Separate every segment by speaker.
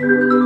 Speaker 1: Thank you.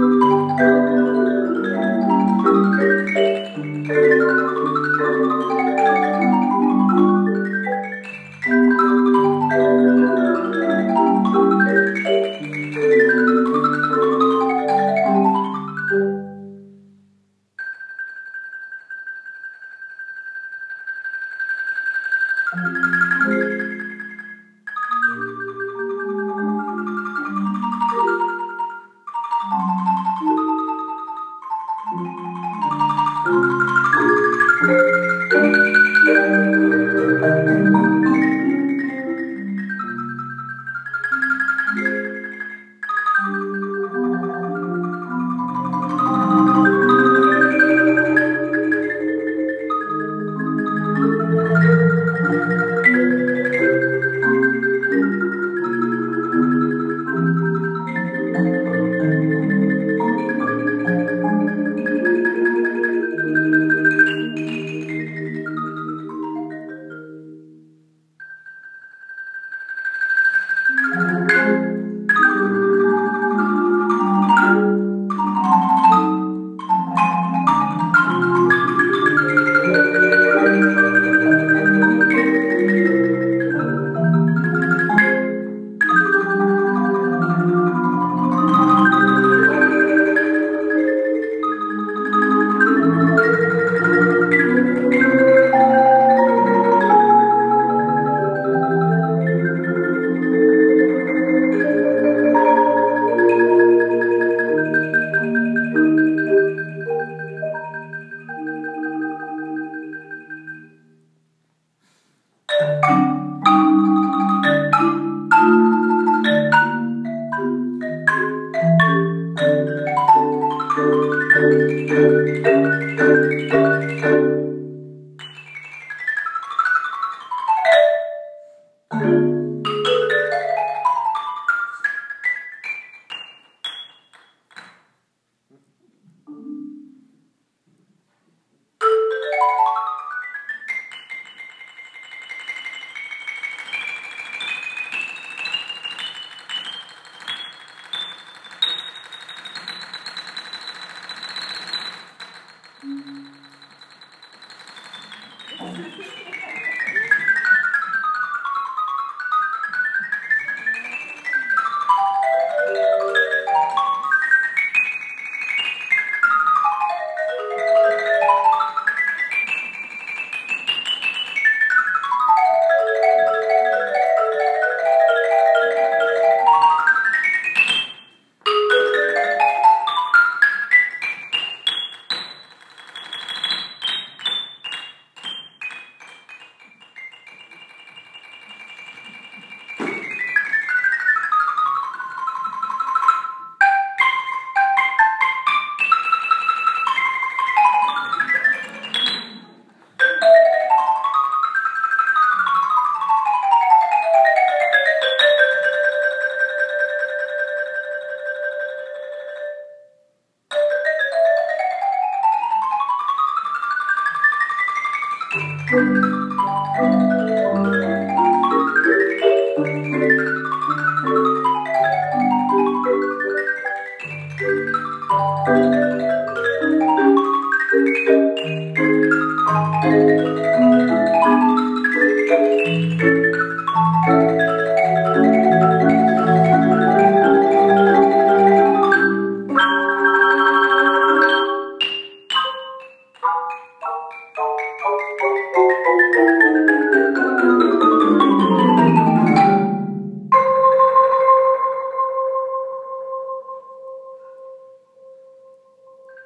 Speaker 1: Thank you.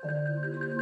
Speaker 1: Música